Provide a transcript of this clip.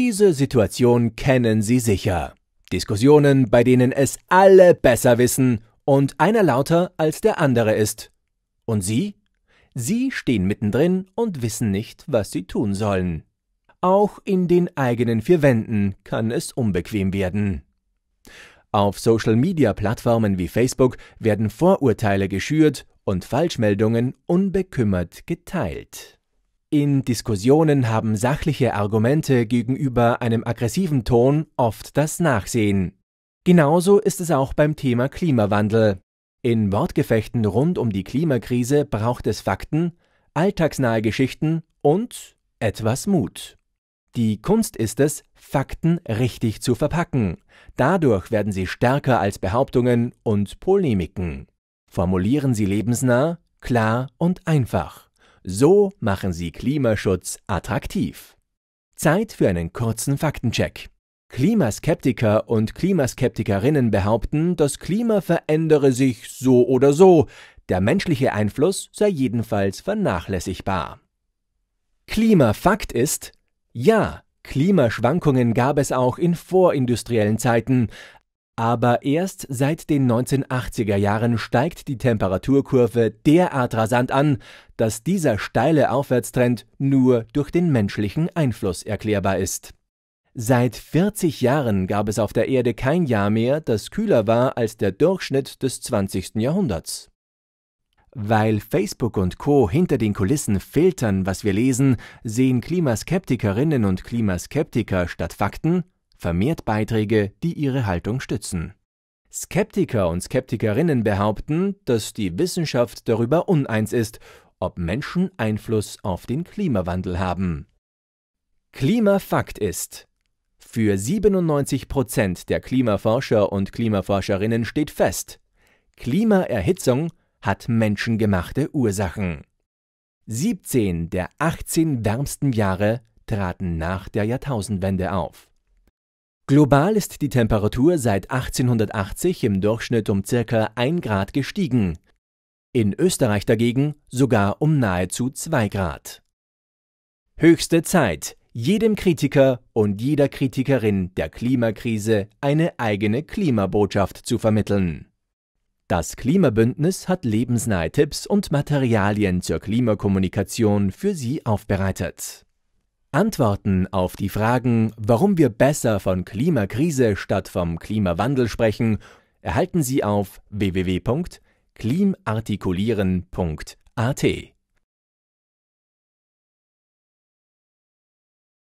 Diese Situation kennen Sie sicher. Diskussionen, bei denen es alle besser wissen und einer lauter als der andere ist. Und Sie? Sie stehen mittendrin und wissen nicht, was Sie tun sollen. Auch in den eigenen vier Wänden kann es unbequem werden. Auf Social-Media-Plattformen wie Facebook werden Vorurteile geschürt und Falschmeldungen unbekümmert geteilt. In Diskussionen haben sachliche Argumente gegenüber einem aggressiven Ton oft das Nachsehen. Genauso ist es auch beim Thema Klimawandel. In Wortgefechten rund um die Klimakrise braucht es Fakten, alltagsnahe Geschichten und etwas Mut. Die Kunst ist es, Fakten richtig zu verpacken. Dadurch werden sie stärker als Behauptungen und Polemiken. Formulieren Sie lebensnah, klar und einfach. So machen Sie Klimaschutz attraktiv. Zeit für einen kurzen Faktencheck. Klimaskeptiker und Klimaskeptikerinnen behaupten, das Klima verändere sich so oder so, der menschliche Einfluss sei jedenfalls vernachlässigbar. Klimafakt ist, ja, Klimaschwankungen gab es auch in vorindustriellen Zeiten, aber erst seit den 1980er Jahren steigt die Temperaturkurve derart rasant an, dass dieser steile Aufwärtstrend nur durch den menschlichen Einfluss erklärbar ist. Seit 40 Jahren gab es auf der Erde kein Jahr mehr, das kühler war als der Durchschnitt des 20. Jahrhunderts. Weil Facebook und Co. hinter den Kulissen filtern, was wir lesen, sehen Klimaskeptikerinnen und Klimaskeptiker statt Fakten vermehrt Beiträge, die ihre Haltung stützen. Skeptiker und Skeptikerinnen behaupten, dass die Wissenschaft darüber uneins ist, ob Menschen Einfluss auf den Klimawandel haben. Klimafakt ist, für 97 Prozent der Klimaforscher und Klimaforscherinnen steht fest, Klimaerhitzung hat menschengemachte Ursachen. 17 der 18 wärmsten Jahre traten nach der Jahrtausendwende auf. Global ist die Temperatur seit 1880 im Durchschnitt um circa 1 Grad gestiegen, in Österreich dagegen sogar um nahezu 2 Grad. Höchste Zeit, jedem Kritiker und jeder Kritikerin der Klimakrise eine eigene Klimabotschaft zu vermitteln. Das Klimabündnis hat lebensnahe Tipps und Materialien zur Klimakommunikation für Sie aufbereitet. Antworten auf die Fragen, warum wir besser von Klimakrise statt vom Klimawandel sprechen, erhalten Sie auf www.klimartikulieren.at.